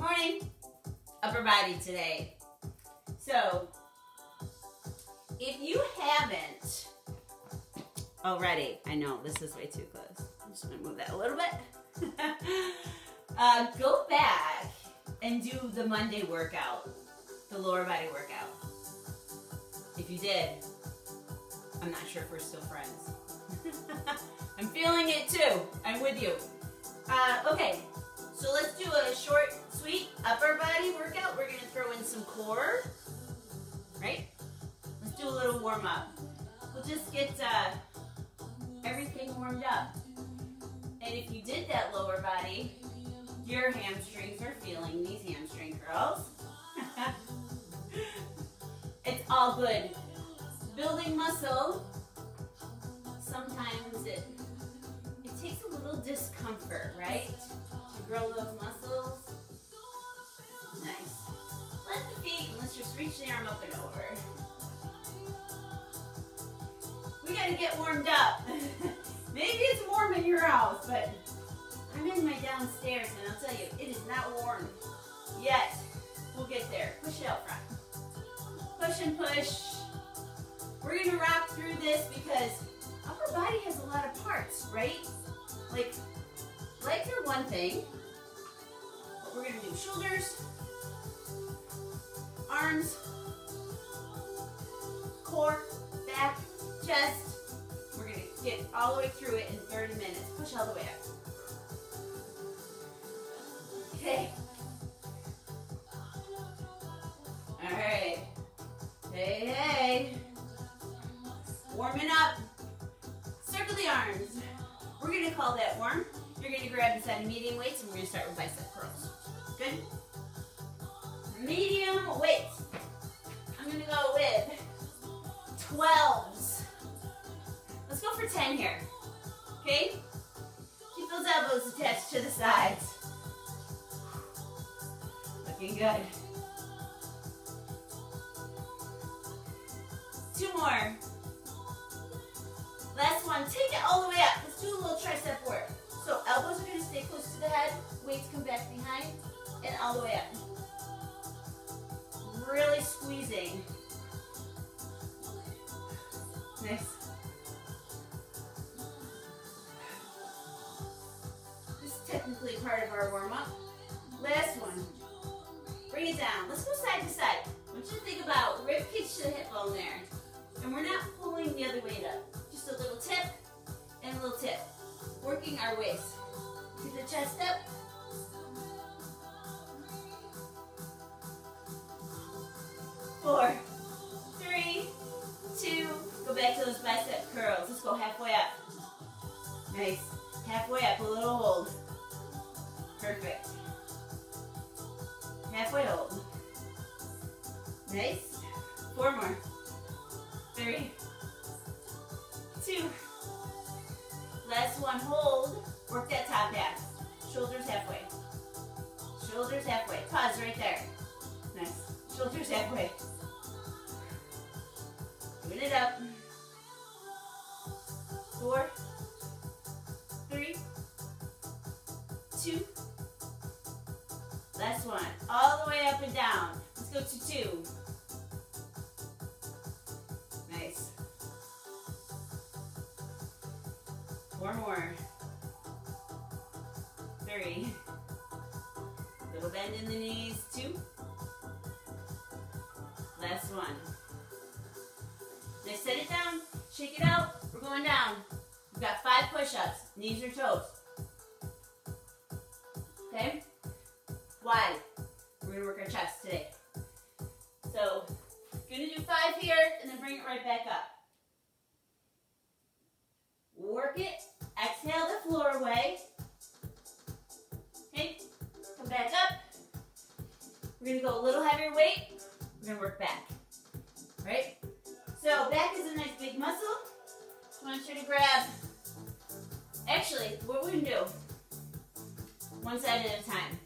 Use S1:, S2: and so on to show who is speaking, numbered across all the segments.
S1: morning. Upper body today. So, if you haven't already, I know this is way too close. I'm just gonna move that a little bit. uh, go back and do the Monday workout, the lower body workout. If you did, I'm not sure if we're still friends. I'm feeling it too. I'm with you. Uh, okay, so let's do a short, sweet upper body workout. We're gonna throw in some core, right? Let's do a little warm up. We'll just get uh, everything warmed up. And if you did that lower body, your hamstrings are feeling these hamstring curls. it's all good. Building muscle, sometimes it, it takes a little discomfort, right? Grow those muscles. Nice. Let the feet, let's just reach the arm up and over. We gotta get warmed up. Maybe it's warm in your house, but I'm in my downstairs and I'll tell you, it is not warm yet. We'll get there. Push it out front. Push and push. We're gonna rock through this because upper body has a lot of parts, right? Like, legs are one thing. We're gonna do shoulders, arms, core, back, chest. We're gonna get all the way through it in 30 minutes. Push all the way up. Okay. All right. Hey, hey. Warming up. Circle the arms. We're gonna call that warm. You're gonna grab inside of medium weights and we're gonna start with bicep curls. Good? Medium weights. I'm gonna go with 12s. Let's go for 10 here. Okay? Keep those elbows attached to the sides. Looking good. Four, Last one. Now set it down. Shake it out. We're going down. We've got five push-ups. Knees or toes. Okay? Wide. We're gonna work our chest today. So, gonna do five here and then bring it right back up. Work it. Exhale the floor away. Okay, come back up. We're gonna go a little heavier weight. We're gonna work Actually, what we're gonna do, one side at a time.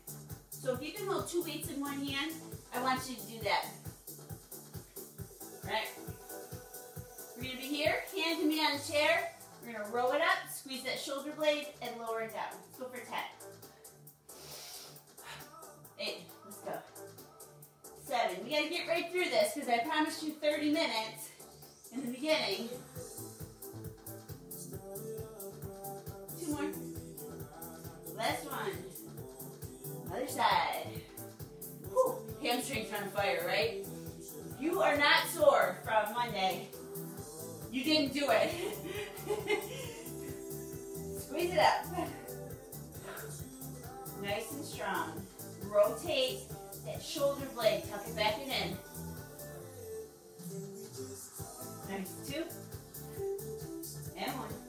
S1: So if you can hold two weights in one hand, I want you to do that. Right. We're gonna be here, hand can be on the chair. We're gonna roll it up, squeeze that shoulder blade, and lower it down. Let's go for 10. Eight, let's go. Seven, we gotta get right through this because I promised you 30 minutes in the beginning. More. Last one. Other side. Whew. Hamstrings on fire, right? You are not sore from Monday. You didn't do it. Squeeze it up. Nice and strong. Rotate that shoulder blade. Tuck it back and in. Nice. Two. And one.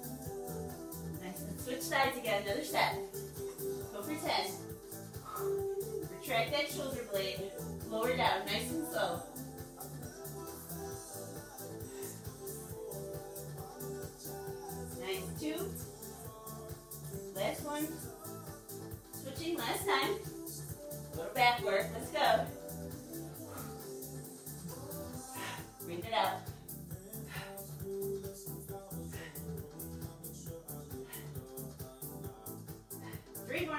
S1: Switch sides again. Another step. Go for 10. Retract that shoulder blade. Lower down. Nice and slow. Nice. Two. Last one. Switching last time. A little back work. Let's go. Breathe it out. Three more.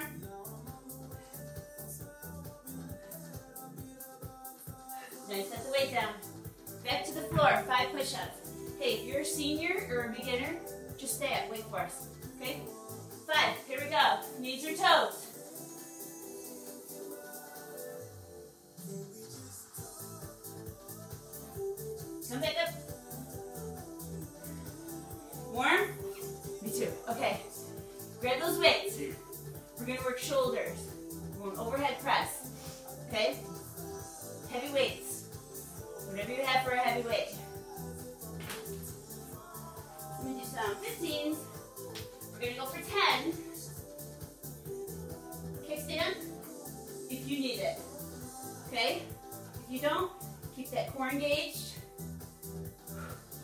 S1: Nice, set the weight down. Back to the floor, five push-ups. Hey, if you're a senior or a beginner, just stay up, wait for us,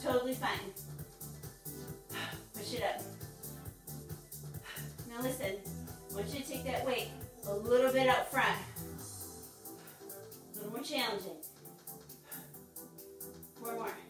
S1: Totally fine. Push it up. Now listen, I want you to take that weight a little bit out front. A little more challenging. Four more.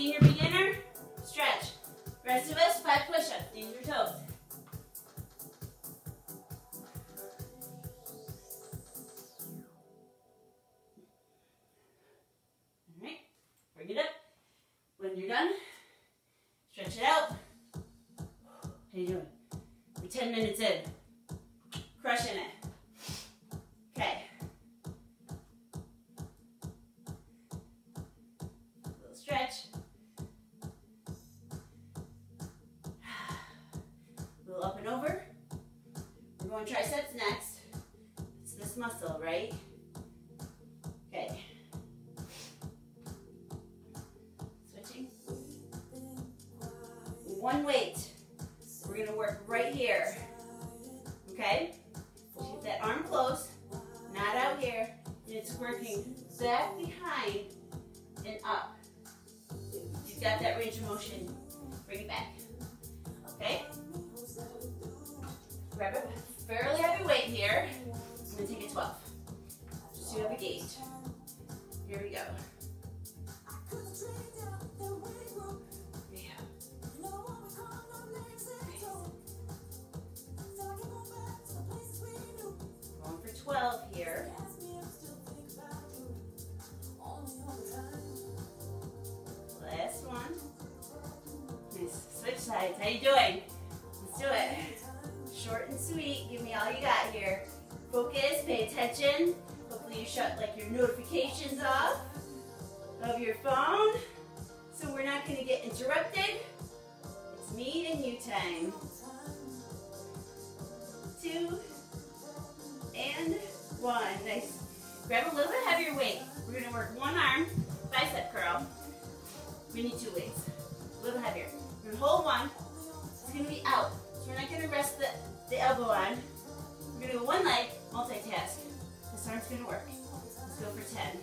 S1: Senior beginner, stretch. Rest of us, five push-ups. Knees or toes. It's working back behind and up. You've got that range of motion. Bring it back. Okay? Grab a fairly heavy weight here. I'm gonna take a 12. Just do have a gauge. Here we go. Focus. Pay attention. Hopefully you shut like your notifications off of your phone so we're not going to get interrupted. It's me and you time. Two and one. Nice. Grab a little bit heavier weight. We're going to work one arm, bicep curl. We need two weights. A little heavier. We're to hold one. It's to be out. So we're not going to rest the, the elbow on. We're going to go one leg, multitask. This arm's to work. Let's go for 10.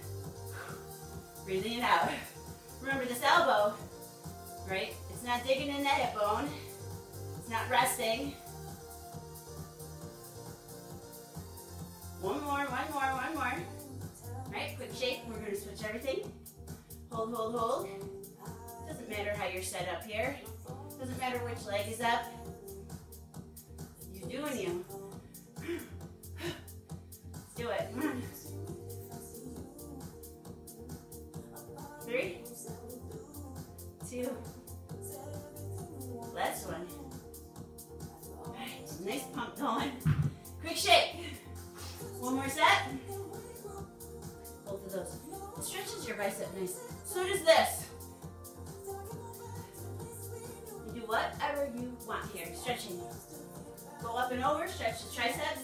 S1: Breathing it out. Remember this elbow, right? It's not digging in that hip bone. It's not resting. One more, one more, one more. Right, quick shake. We're gonna switch everything. Hold, hold, hold. Doesn't matter how you're set up here. Doesn't matter which leg is up. You're doing you. Do it. Three, two, last one. All right, nice pump going. Quick shake. One more set. Both of those. It stretches your bicep nice. So does this. You do whatever you want here. Stretching. Go up and over, stretch the triceps.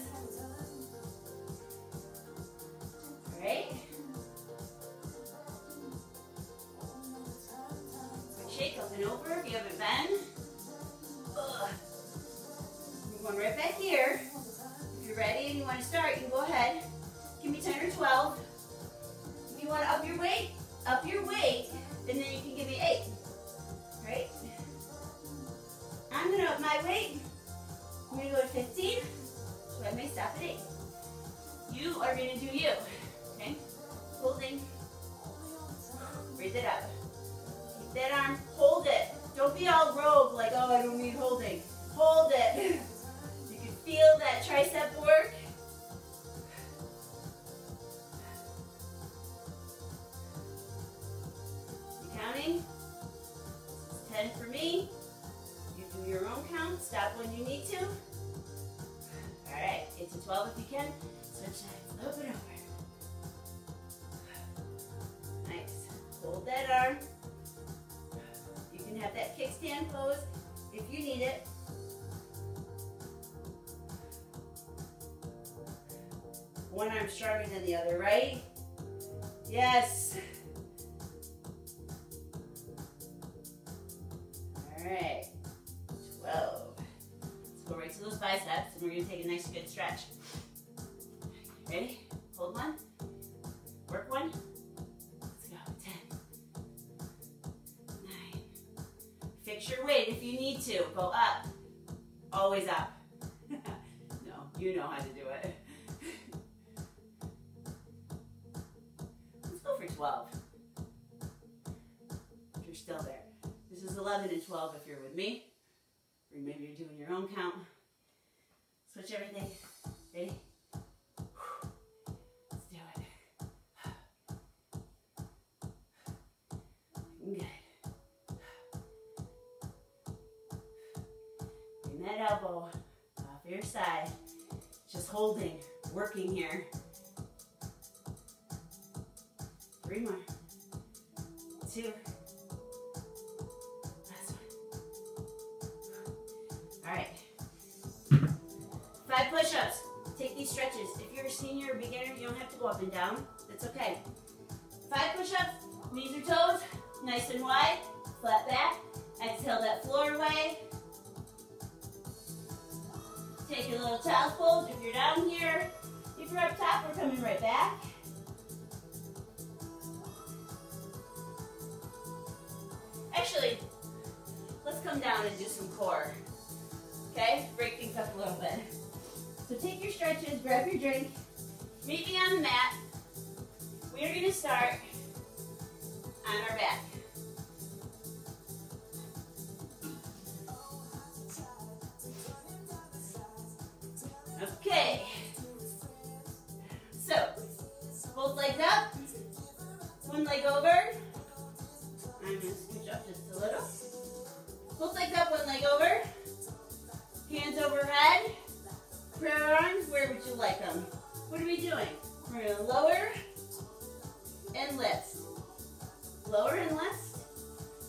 S1: You counting? 10 for me. You do your own count. Stop when you need to. All right, get to 12 if you can. Switch sides, open over. Nice. Hold that arm. You can have that kickstand pose if you need it. One arm stronger than the other, right? Yes. You're still there. This is 11 and 12 if you're with me. Or maybe you're doing your own count. Switch everything. Ready? Let's do it. Good. Bring that elbow off your side. Just holding, working here. Three more. Two. Senior or beginner, you don't have to go up and down. That's okay. Five push-ups. Knees or toes, nice and wide. Flat back. Exhale that floor away. Take a little child's pose. If you're down here, if you're up top, we're coming right back. Actually, let's come down and do some core. Okay, break things up a little bit. So take your stretches, grab your drink, meet me on the mat. We are gonna start on our back. We doing? We're gonna lower and lift. Lower and lift.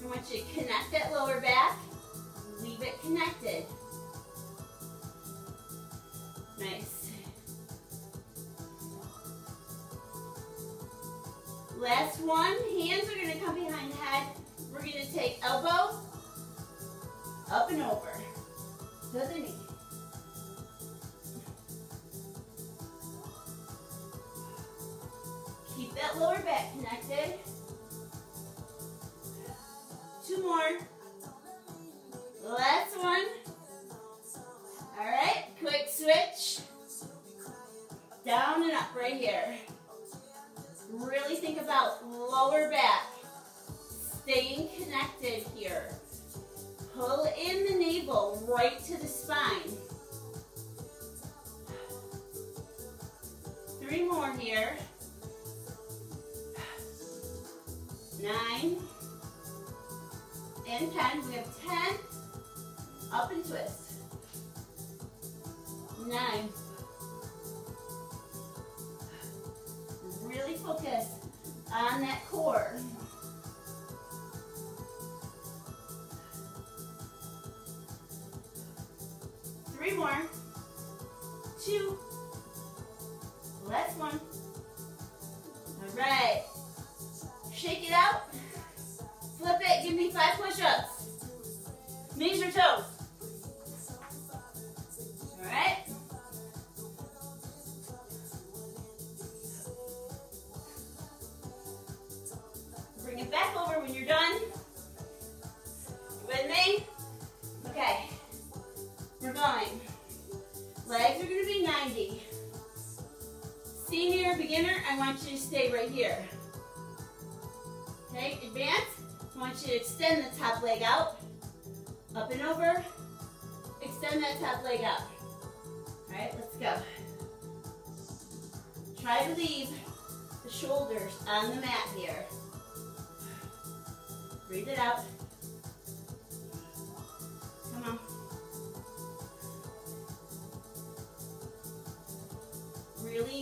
S1: I want you to connect that lower back. Leave it connected. Nice. Last one. Hands are going to come behind the head. We're going to take elbow up and over to the knee. Lower back connected. Two more. Last one. All right, quick switch. Down and up right here. Really think about lower back. Staying connected here. Pull in the navel right to the spine. Three more here. Nine. And ten. We have ten. Up and twist nine. Really focus on that core. Three more. Two.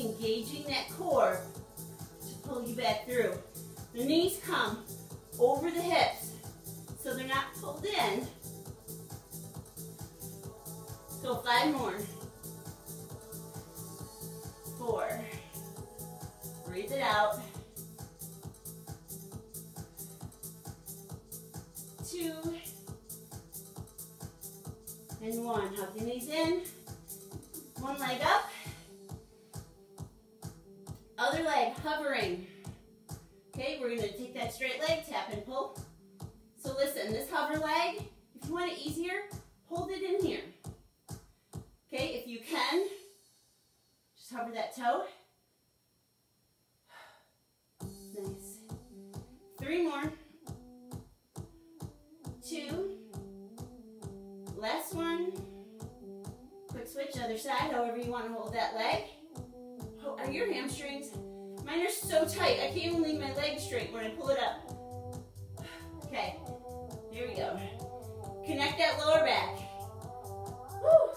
S1: Engaging that core to pull you back through. The knees come over the hips so they're not pulled in. Go five more. Four. Breathe it out. Two. And one. Hug the knees in. One leg up. Hovering. Okay, we're gonna take that straight leg, tap and pull. So listen, this hover leg, if you want it easier, hold it in here. Okay, if you can, just hover that toe. Nice. Three more. Two. Last one. Quick switch, other side, however you want to hold that leg. Oh, are your hamstrings? Mine are so tight, I can't even leave my leg straight when I pull it up. Okay, here we go. Connect that lower back. Woo.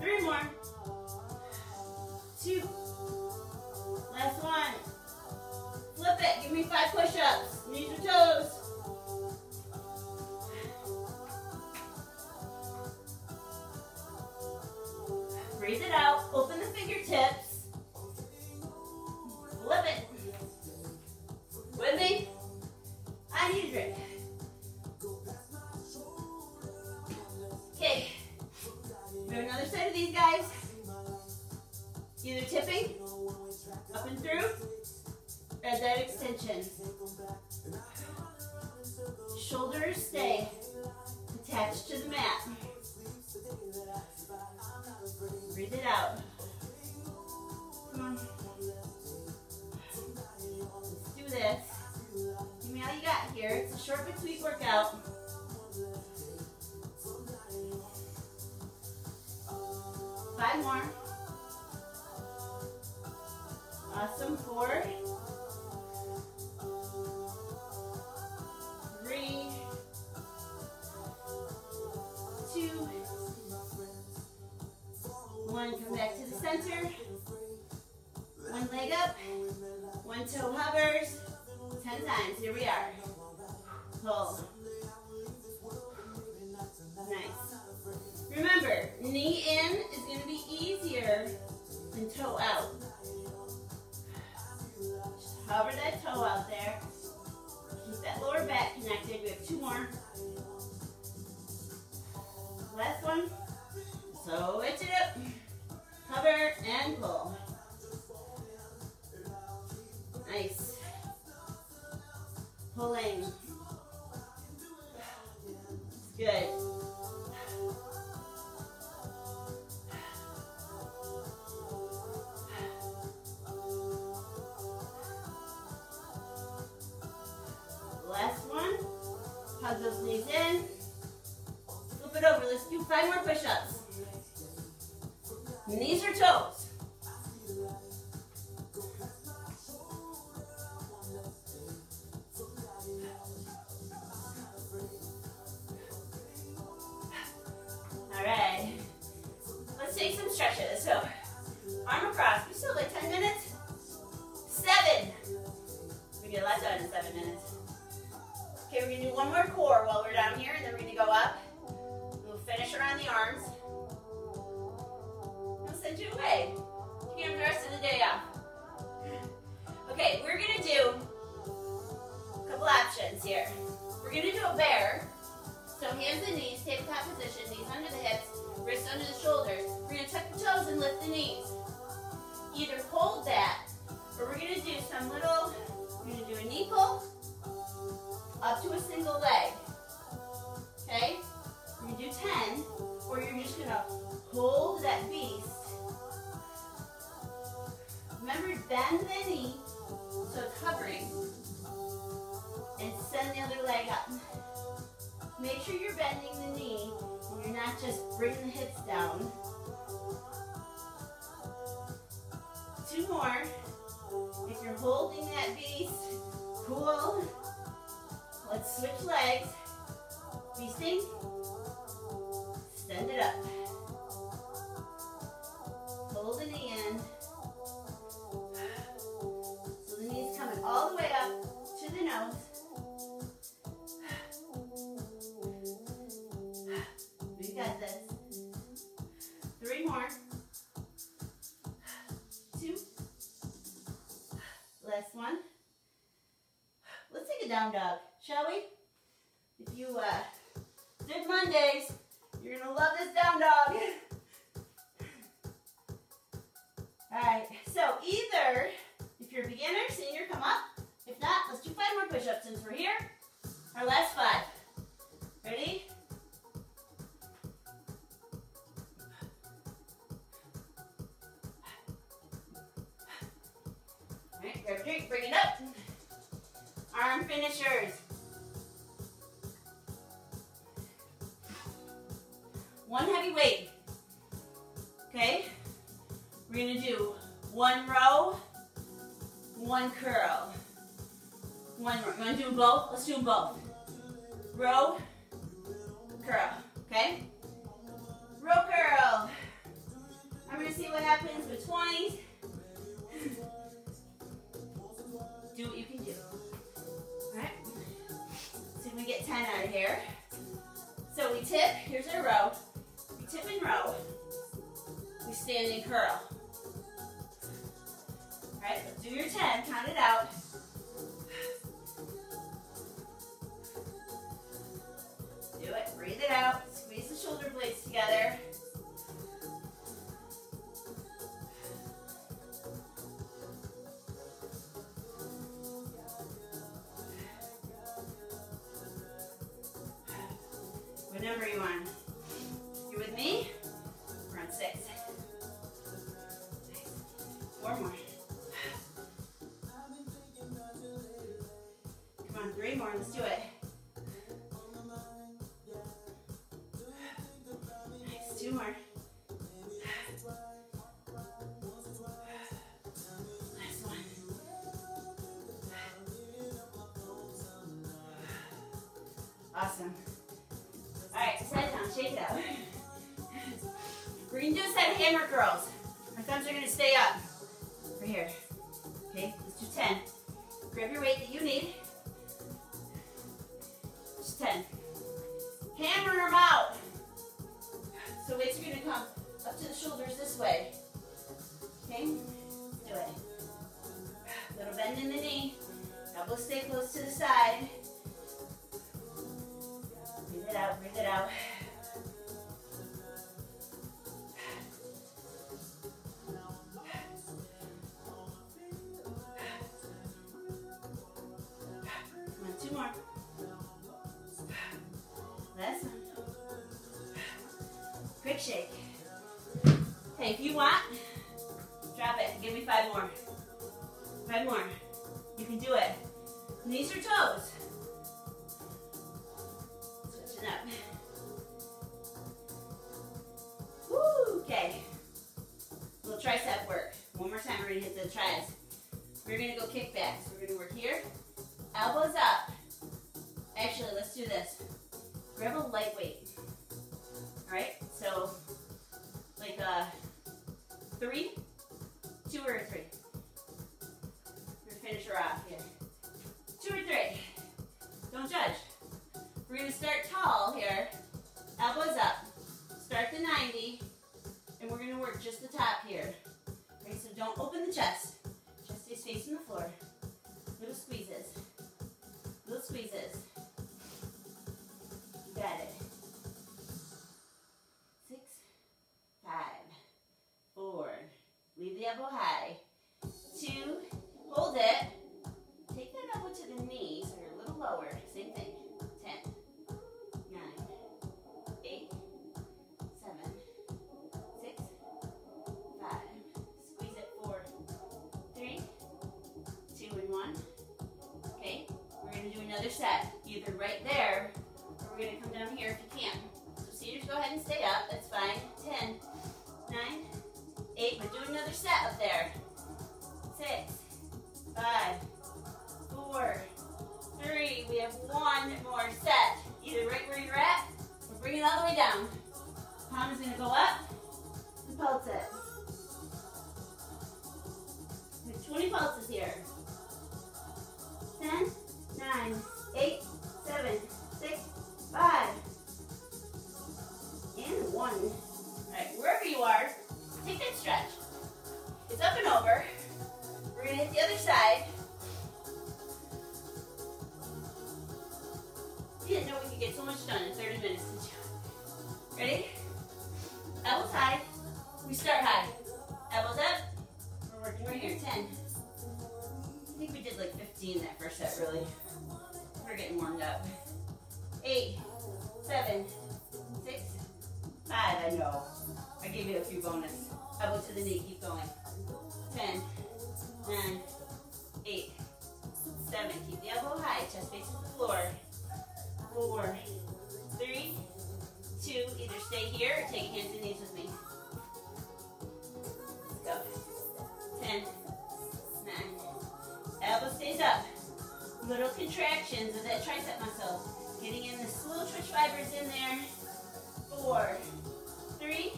S1: Three more. Two. Last one. Flip it. Give me five push-ups. Knees or toes. Stay attached to the mat. Switch it up. Hover and pull. Hands and knees, tabletop position, knees under the hips, wrists under the shoulders. We're gonna tuck the toes and lift the knees. Either hold that, or we're gonna do some little, we're gonna do a knee pull, up to a single leg. Okay? We're gonna do 10, or you're just gonna hold that beast. Remember, bend the knee so it's hovering. And send the other leg up. Make sure you're bending the knee and you're not just bringing the hips down. Two more. If you're holding that beast, cool. Let's switch legs. Beasting. Send it up. Down dog, shall we? If you uh, did Mondays, you're gonna love this down dog. One row, one curl. One more. You wanna do both? Let's do both. Row, curl. Okay? Row curl. I'm gonna see what happens with 20s. Do what you can do. Alright? See if we get 10 out of here. So we tip, here's our row. We tip and row. We stand and curl. Let's do your 10, count it out. Do it, breathe it out, squeeze the shoulder blades together. arms. Do it. contractions of that tricep muscle. Getting in the slow twitch fibers in there. Four, three,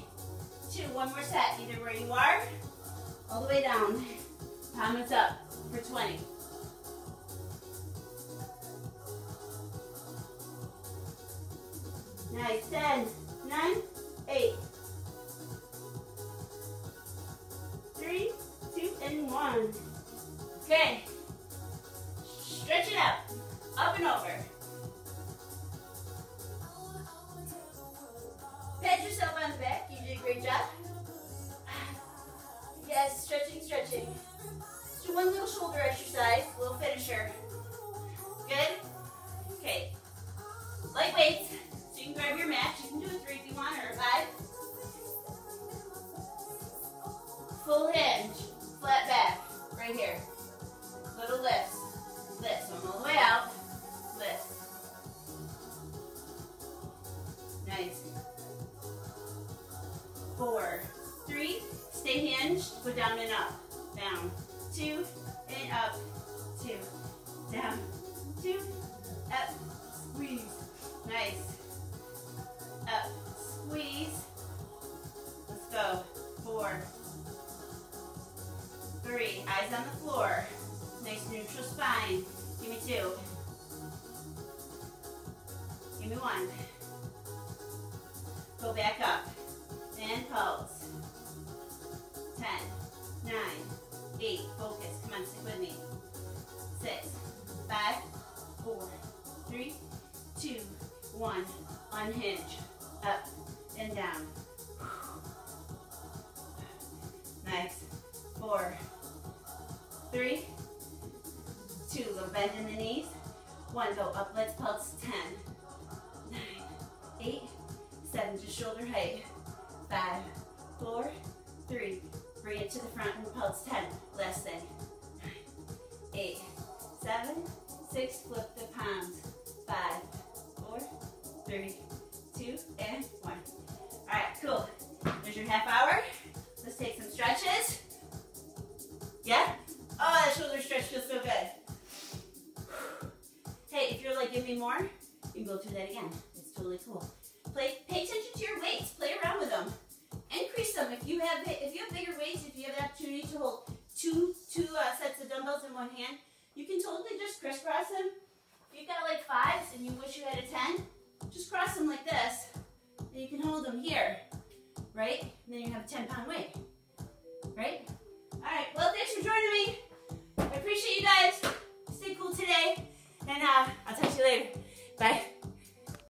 S1: two, one more set. Either where you are, all the way down. Palms up for 20. Nice, 10, 9, 8, 3, 2, and 1. Okay, up and over. Pat yourself on the back. You did a great job. Yes, stretching, stretching. Do one little shoulder exercise, little finisher. down and up, down, two and up, two, down, right. Five, four, three. Bring it to the front and pulse. Ten,